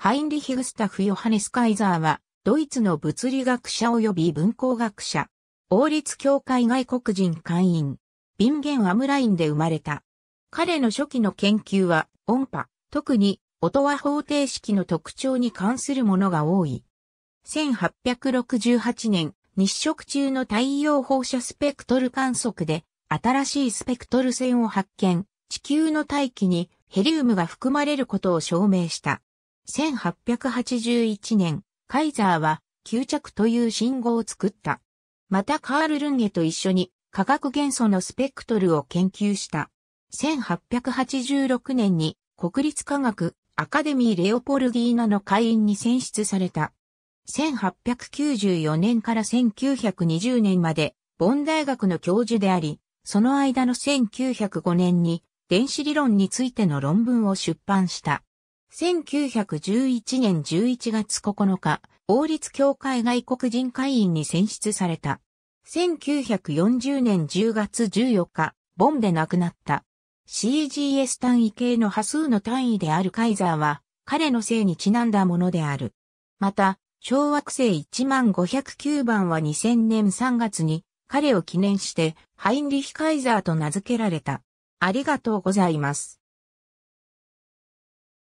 ハインリヒ・グスタフ・ヨハネス・カイザーは、ドイツの物理学者及び文工学者。王立教会外国人会員。ビンゲン・アムラインで生まれた。彼の初期の研究は音波、特に音和方程式の特徴に関するものが多い。1868年、日食中の太陽放射スペクトル観測で新しいスペクトル線を発見、地球の大気にヘリウムが含まれることを証明した。1881年、カイザーは吸着という信号を作った。またカール・ルンゲと一緒に化学元素のスペクトルを研究した。1886年に国立科学アカデミーレオポルディーナの会員に選出された。1894年から1920年までボン大学の教授であり、その間の1905年に電子理論についての論文を出版した。1911年11月9日、王立協会外国人会員に選出された。1940年10月14日、ボンで亡くなった。CGS 単位系の波数の単位であるカイザーは、彼の姓にちなんだものである。また、小惑星1509番は2000年3月に、彼を記念して、ハインリヒ・カイザーと名付けられた。ありがとうございます。